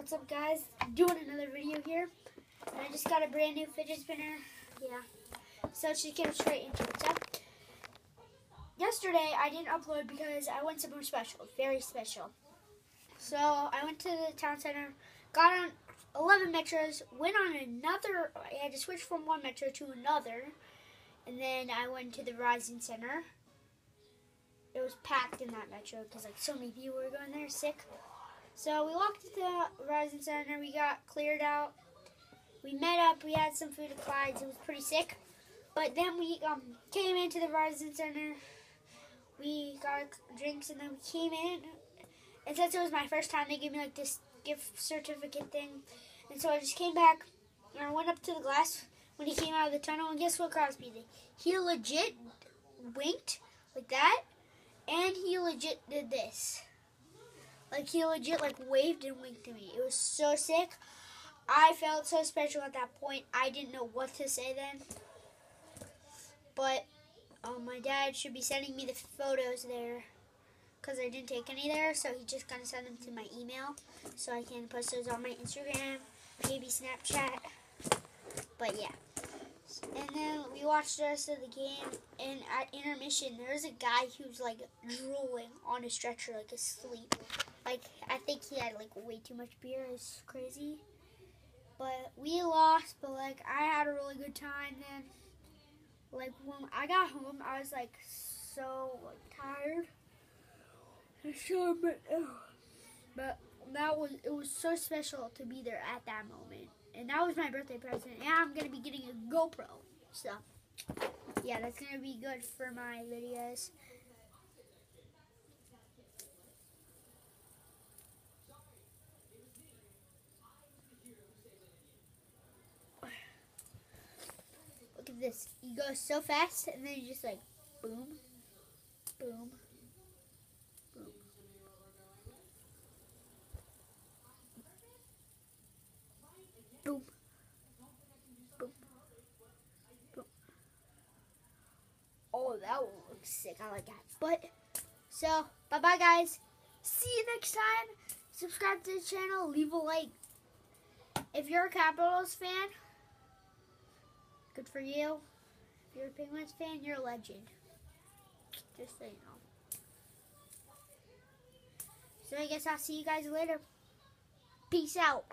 What's up guys? Doing another video here. And I just got a brand new fidget spinner. Yeah. So just get straight into it. So, yesterday I didn't upload because I went somewhere special. Very special. So I went to the town center, got on 11 metros, went on another, I had to switch from one metro to another. And then I went to the Verizon Center. It was packed in that metro because like so many people were going there sick. So we walked to the Verizon Center. We got cleared out. We met up. We had some food at Clyde's. It was pretty sick. But then we um, came into the Verizon Center. We got drinks and then we came in. And since it was my first time, they gave me like this gift certificate thing. And so I just came back and I went up to the glass when he came out of the tunnel. And guess what Crosby did? He legit winked like that. And he legit did this. Like he legit like waved and winked to me. It was so sick. I felt so special at that point. I didn't know what to say then. But um, my dad should be sending me the photos there because I didn't take any there. So he's just gonna send them to my email so I can post those on my Instagram, maybe Snapchat. But yeah. And then we watched the rest of the game, and at intermission, there was a guy who was like drooling on a stretcher, like asleep. Like, I think he had like way too much beer. It's crazy. But we lost, but like, I had a really good time then. Like, when I got home, I was like so like tired. Sure, but, but that was, it was so special to be there at that moment and that was my birthday present. And I'm gonna be getting a GoPro. So yeah, that's gonna be good for my videos. This. You go so fast and then you just like boom, boom. Boom. Boom. Boom. Oh, that one looks sick. I like that. But, so, bye-bye, guys. See you next time. Subscribe to the channel. Leave a like. If you're a Capitals fan, good for you. If you're a Penguins fan, you're a legend. Just so you know. So I guess I'll see you guys later. Peace out.